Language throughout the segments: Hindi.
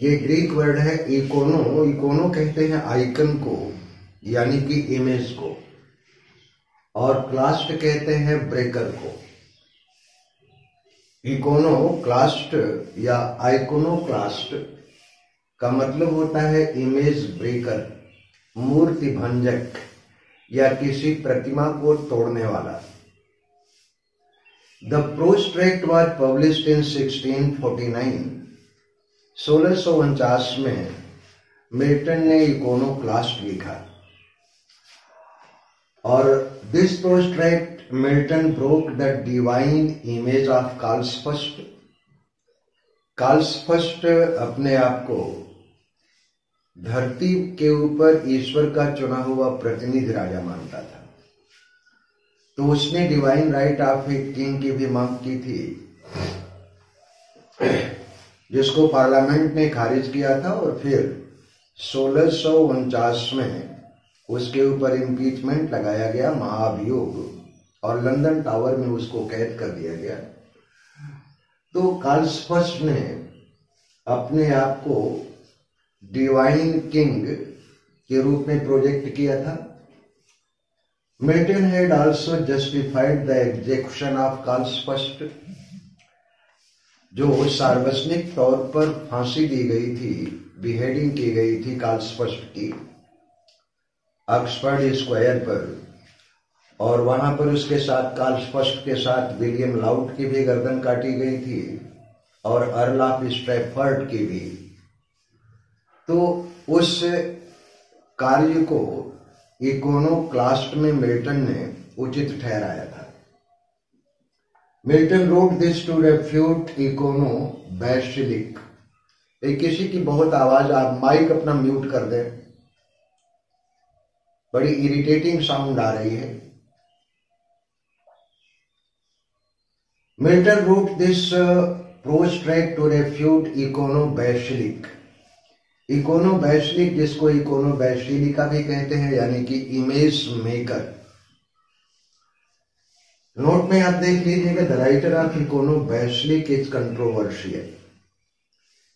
ये ग्रीक वर्ड है इकोनो इकोनो कहते हैं आइकन को, यानी कि इमेज को। और क्लास्ट कहते हैं ब्रेकर को। इकोनो क्लास्ट या आइकोनो क्लास्ट का मतलब होता है इमेज ब्रेकर मूर्ति भंजक या किसी प्रतिमा को तोड़ने वाला। The prose tract was published in 1649 सोलह में मिल्टन ने इकोनो क्लास्ट लिखा। और this prose tract Milton broke the divine image of कालस्पष्ट कालस्पष्ट अपने आप को धरती के ऊपर ईश्वर का चुना हुआ प्रतिनिधि राजा मानता था। तो उसने divine right of a king की भी मांग की थी। जिसको पार्लियामेंट ने खारिज किया था और फिर सोलह में उसके ऊपर इम्पीचमेंट लगाया गया, महाभियोग, और लंदन टावर में उसको कैद कर दिया गया। तो कार्लस्पस्ट ने अपने आप को डिवाइन किंग के रूप में प्रोजेक्ट किया था। Milton had also justified the execution of कालस्पष्ट जो सार्वजनिक तौर पर फांसी दी गई थी बिहेडिंग की गई थी कालस्पष्ट की ऑक्सफर्ड स्क्वायर पर, और वहाँ पर उसके साथ कालस्पष्ट के साथ विलियम लाउट की भी गर्दन काटी गई थी, और अर्ल ऑफ़ स्ट्रेफर्ड की भी। तो उस कार्य को इकोनो क्लास्ट में मिल्टन ने उचित ठहराया था। Milton wrote this to refute Eikon Basilike एक किसी की बहुत आवाज़, आप माइक अपना म्यूट कर दें। बड़ी इरिटेटिंग साउंड आ रही है। Milton wrote this prose tract to refute Eikon Basilike Eikon Basilike जिसको इकोनो बैशलिका भी कहते हैं, यानी कि इमेज मेकर नोट में आप देख लीजिएगा, the writer of Eikon Basilike is controversial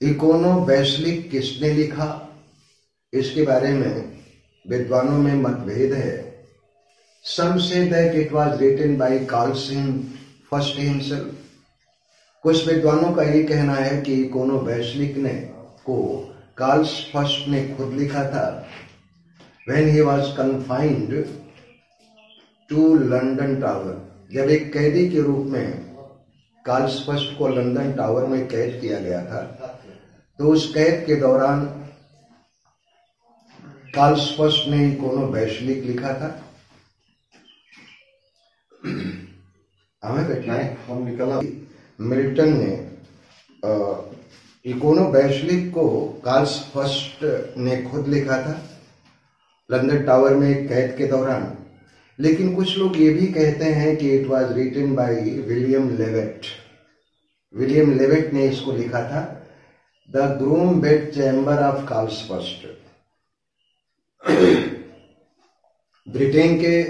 Eikon Basilike किसने लिखा? इसके बारे में विद्वानों में मतभेद है। Some say that it was written by Charles first himself कुछ विद्वानों का ये कहना है कि इकोनो बैशलिक ने को कार्ल्स फ़र्स्ट ने खुद लिखा था। When he was confined to London Tower जब एक कैदी के रूप में कार्ल स्पष्ट को लंदन टावर में कैद किया गया था तो उस कैद के दौरान कार्ल स्पष्ट ने कोनो वैश्विक लिखा था। हमें है, हम निकला। मिल्टन ने इकोनो बैशलिक को कार्ल्स फ़र्स्ट ने खुद लिखा था। लंदन टावर में कैद के दौरान लेकिन कुछ लोग ये भी कहते हैं कि it was written by William Levett William Levett ने इसको लिखा था the groom bedchamber of Charles first Britain के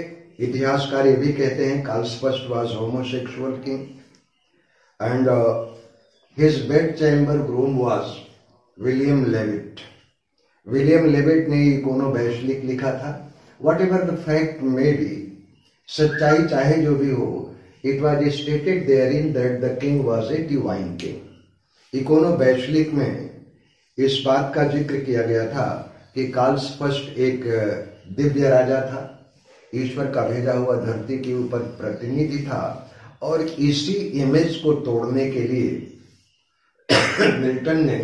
इतिहासकार ये भी कहते हैं Charles first was homosexual king and His bedchamber groom was William Levitt. William Levitt ने कोनो वैश्विक लिखा था whatever the fact may be सच्चाई चाहे जो भी हो it was stated there in that the king was a divine king Eikon वैश्विक में इस बात का ज़िक्र किया गया था कि काल स्पष्ट एक दिव्य राजा था। ईश्वर का भेजा हुआ धरती के ऊपर प्रतिनिधि था और इसी इमेज को तोड़ने के लिए मिल्टन ने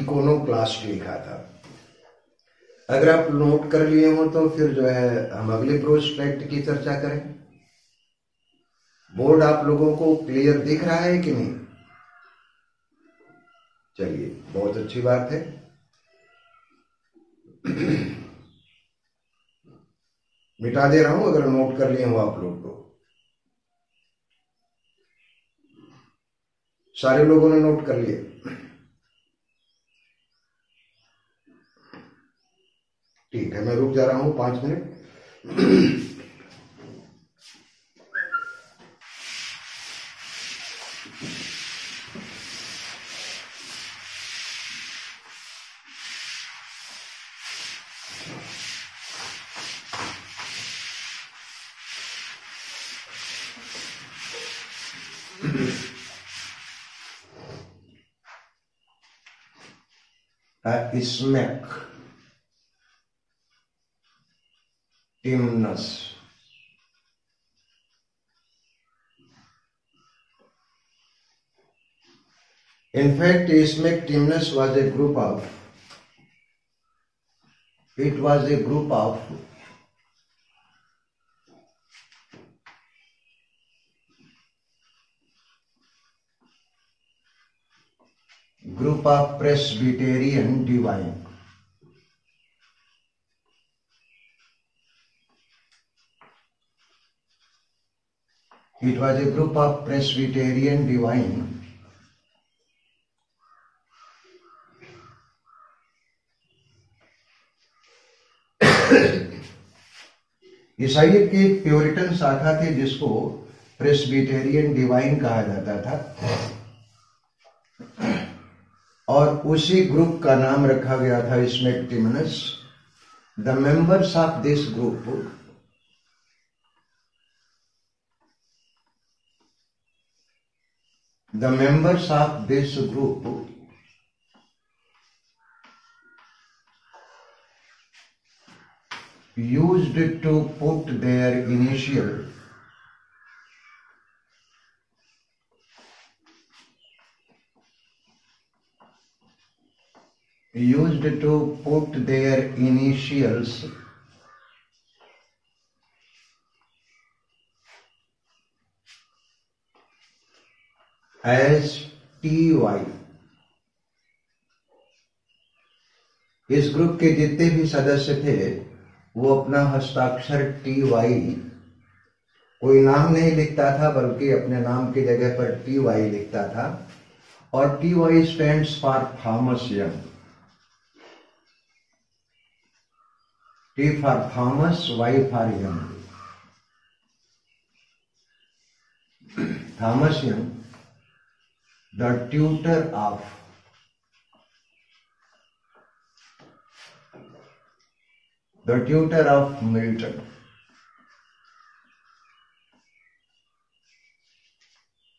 इकोनो क्लास लिखा था। अगर आप नोट कर लिए हो तो फिर जो है, हम अगले प्रोस्पेक्ट की चर्चा करें। बोर्ड आप लोगों को क्लियर दिख रहा है कि नहीं? चलिए, बहुत अच्छी बात है। मिटा दे रहा हूँ, अगर नोट कर लिए हो आप लोग तो सारे लोगों ने नोट कर लिए। ठीक है मैं रुक जा रहा हूँ पाँच minute uh. Timnus in fact smack timnus was a group of it was a group of group of Presbyterian divine. It was a group of Presbyterian divine. ईसाइयत की एक प्योरिटन शाखा थी जिसको प्रेसबिटेरियन डिवाइन कहा जाता था। और उसी ग्रुप का नाम रखा गया था, इसमें Timnus the members of this group the members of this group used to put their initial used to put their initials as Y इस ग्रुप के जितने भी सदस्य थे वो अपना हस्ताक्षर टी वाई कोई नाम नहीं लिखता था बल्कि अपने नाम की जगह पर टी वाई लिखता था और T Y stand for Thomas Young T for Thomas, Y for Young. Thomas Young, the tutor of the tutor of Milton.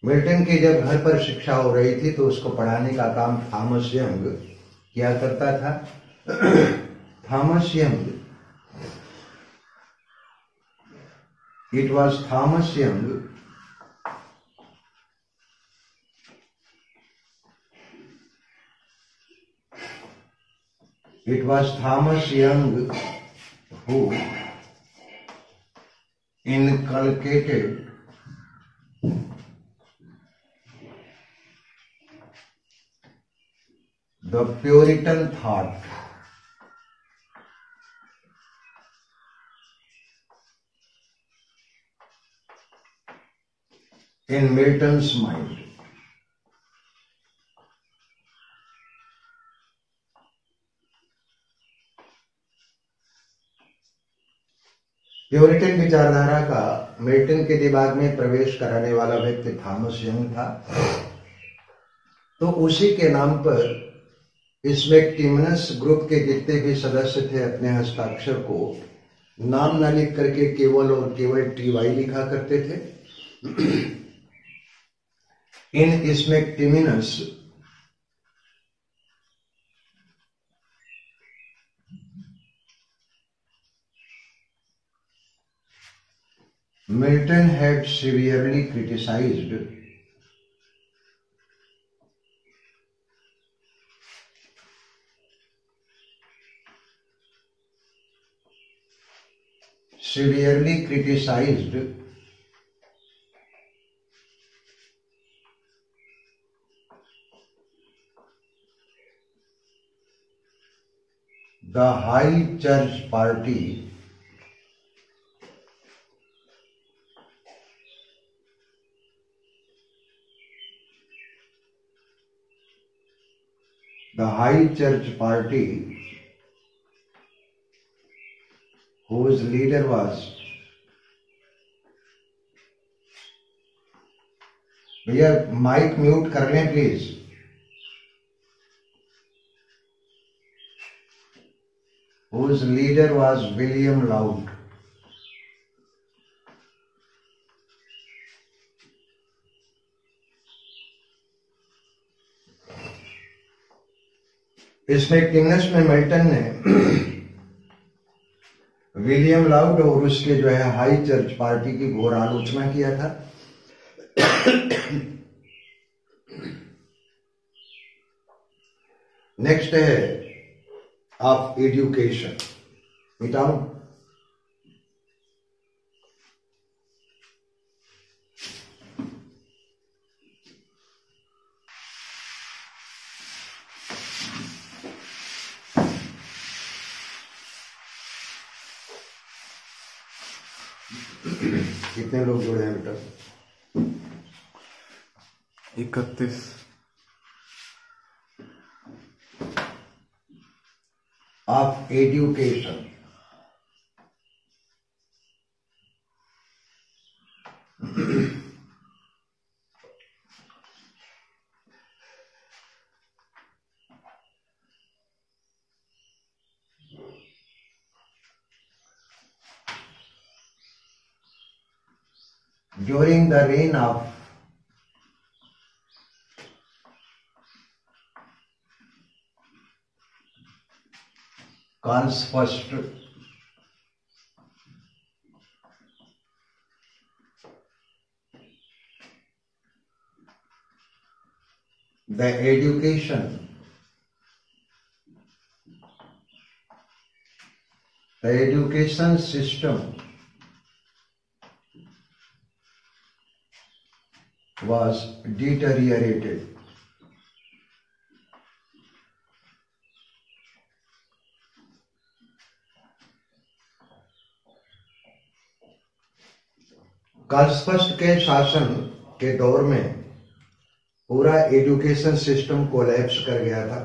Milton की जब घर पर शिक्षा हो रही थी तो उसको पढ़ाने का काम थॉमस यंग किया करता था Thomas Young it was Thomas Young It was Thomas Young who inculcated the Puritan thought in Milton's mind. Puritan विचारधारा का मिल्टन के दिमाग में प्रवेश कराने वाला व्यक्ति थॉमस यंग था। तो उसी के नाम पर इसमें टिमनस ग्रुप के जितने भी सदस्य थे अपने हस्ताक्षर को नाम न लिख करके केवल और केवल टीवाई लिखा करते थे। in Smectiminus Milton had severely criticized severely criticized the High Church Party the High Church Party whose leader was भैया माइक म्यूट कर लें please whose leader was William Loud. इसमें किंगस में मिल्टन ने विलियम लाउड और उसके जो है हाई चर्च पार्टी की घोर आलोचना किया था। नेक्स्ट है, ऑफ़ एजुकेशन मिटाऊ कितने लोग जुड़े हैं बेटा। इकतीस। Of education during the reign of Karl's first. The education the education system was deteriorated. कर्स्पष्ट के शासन के दौर में पूरा एजुकेशन सिस्टम कोलैप्स कर गया था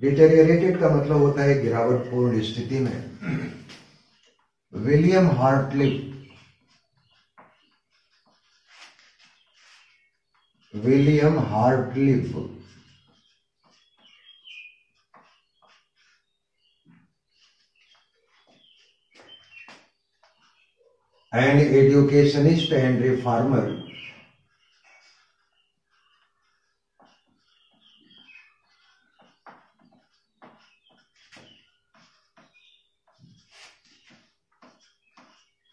डिटेरियरेटेड का मतलब होता है गिरावटपूर्ण स्थिति में William Hartley William Hartley, An educationist and reformer,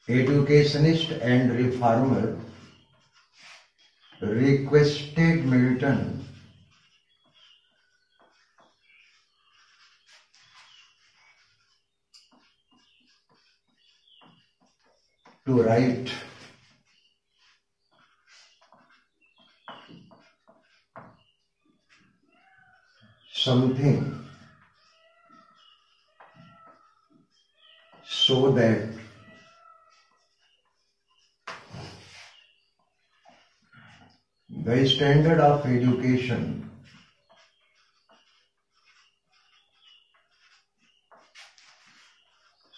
educationist and reformer requested Milton to write something so that the standard of education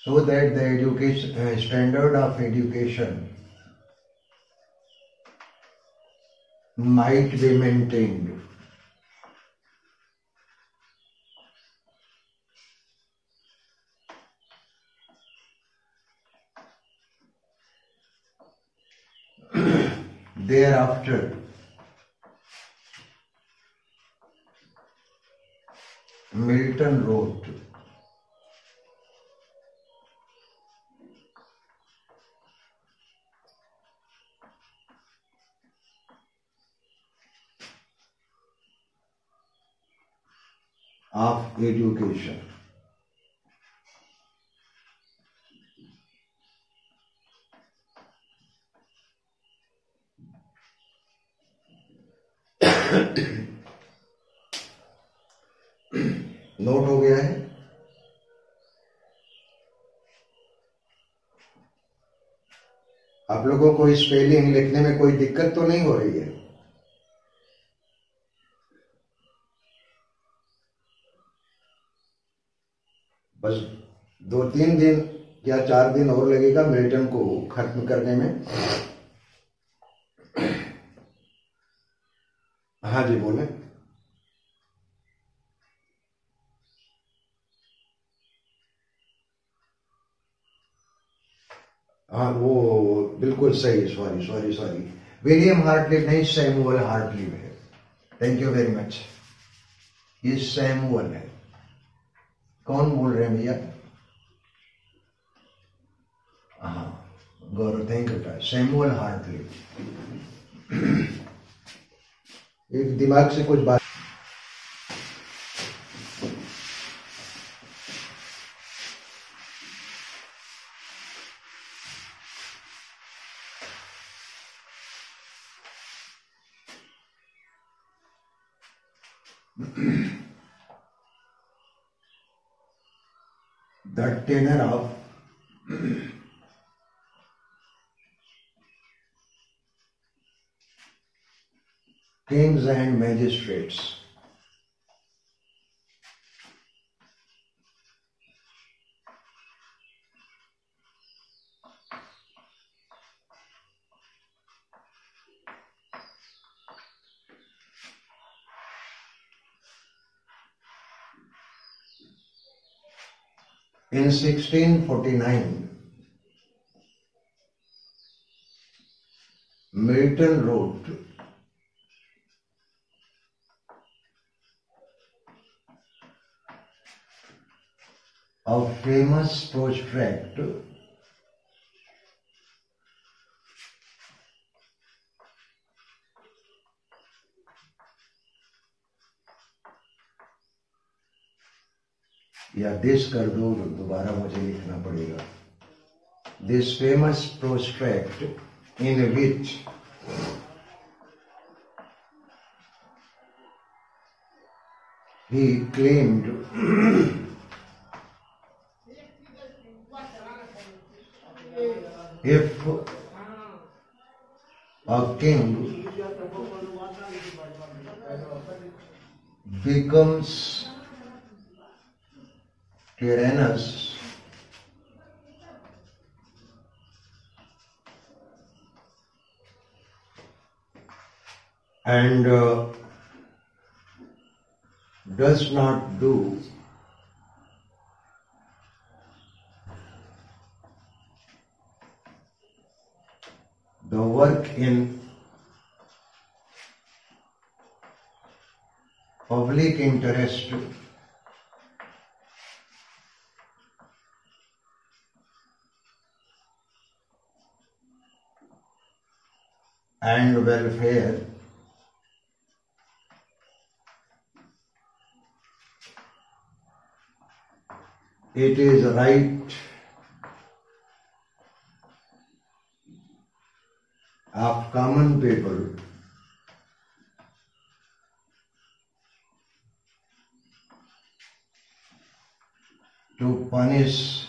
so that the education uh, standard of education might be maintained. Thereafter Milton wrote of education. Note हो गया है आप लोगों को स्पेलिंग लिखने में कोई दिक्कत तो नहीं हो रही है? बस दो तीन दिन या चार दिन और लगेगा मिल्टन को खत्म करने में। हाँ जी, बोले। हाँ वो बिल्कुल सही sorry sorry sorry William Hartley नहीं सैमुअल हार्टली है। थैंक यू वेरी मच ये सैमुअल है। कौन बोल रहे हैं भैया? हाँ Gaurav thank you Samuel Hartley एक दिमाग से कुछ बात tenor of kings and magistrates. In 1649, Milton wrote a famous prose tract या दिस कर दो दोबारा मुझे लिखना पड़ेगा। This famous prospect in which he claimed, if a king becomes Tyrannus and uh, does not do the work in public interest and welfare it is right of common people to punish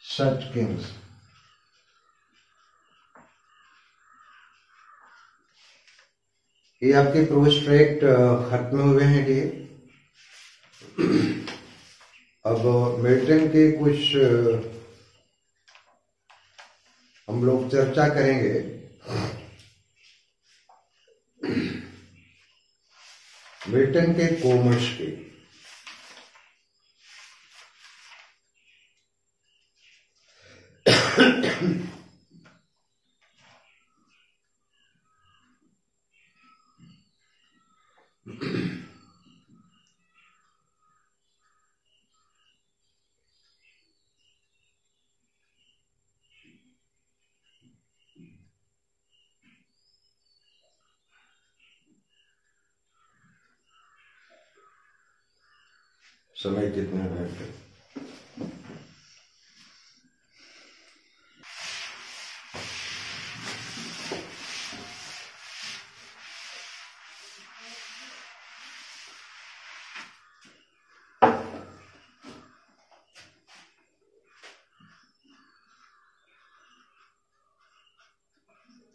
such kings. ये आपके प्रोस्ट्रेक्ट खत्म हुए हैं डी अब मिल्टन के कुछ हम लोग चर्चा करेंगे। मिल्टन के कोमर्स की। समय कितना घंटे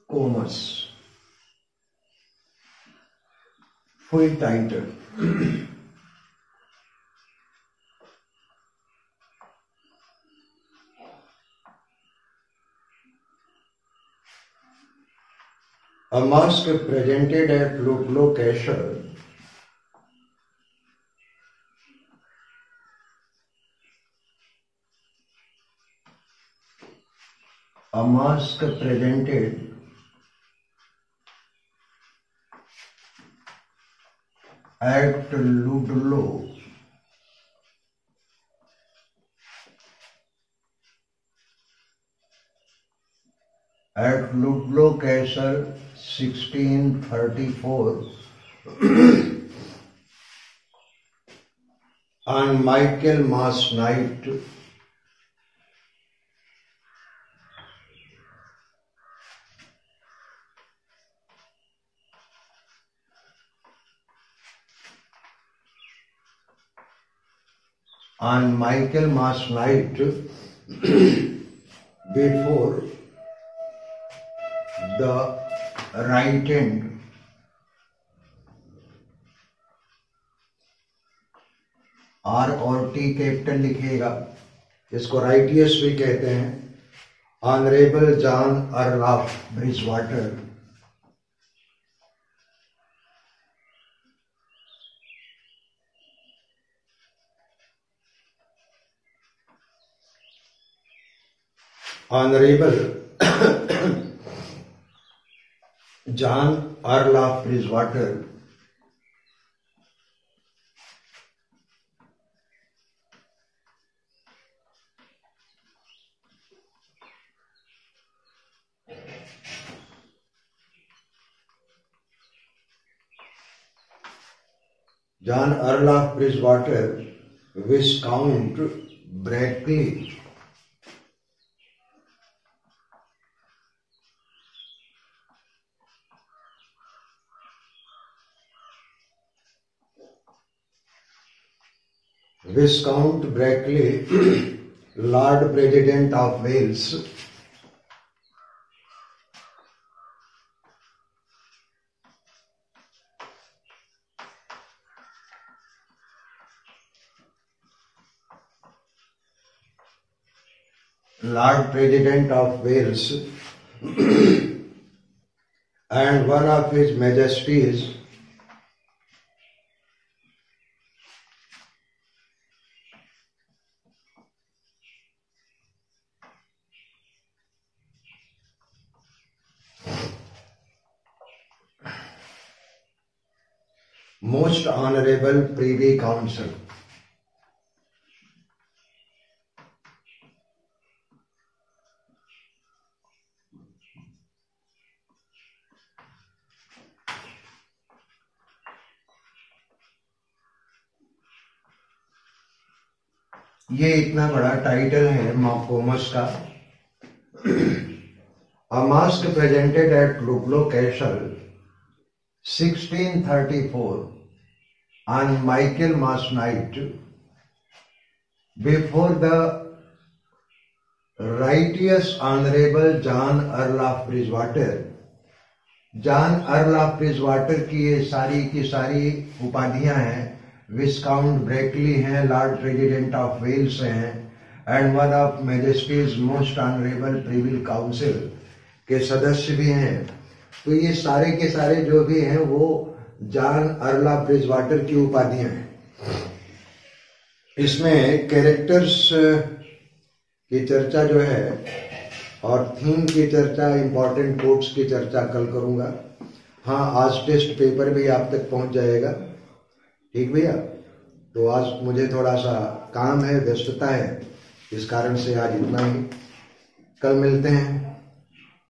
Comus. Full title. A mask presented at Ludlow Castle a mask presented at Ludlow. At Ludlow Castle, 1634, on Michaelmas night, on Michaelmas night before the right end R और टी कैपिटल लिखिएगा इसको राइटियस भी कहते हैं। Honourable John earl of Bridgewater Honorable John Earl of Bridgewater John Earl of Bridgewater, Viscount Brackley Viscount Brackley, Lord President of Wales, Lord President of Wales, and one of His Majesties most honorable privy council. ये इतना बड़ा टाइटल है माकोमस का। A mask presented at Ludlow Castle 1634 on Michaelmas night before the righteous honorable John Earl of Bridgewater John earl of Bridgewater की ये सारी की सारी उपाधियाँ हैं विस्काउंट ब्रेकली हैं लॉर्ड प्रेसिडेंट ऑफ़ वेल्स हैं and one of majesty's most honourable privy council के सदस्य भी हैं। तो ये सारे के सारे जो भी हैं, वो जान, अरला, ब्रिजवाटर की उपाधियाँ हैं। इसमें कैरेक्टर्स की चर्चा जो है, और थीम की चर्चा इंपॉर्टेंट कोट्स की चर्चा कल करूँगा। हाँ आज टेस्ट पेपर भी आप तक पहुँच जाएगा। ठीक भैया? तो आज मुझे थोड़ा सा काम है, व्यस्तता है, इस कारण से आज इतना ही। कल मिलते हैं।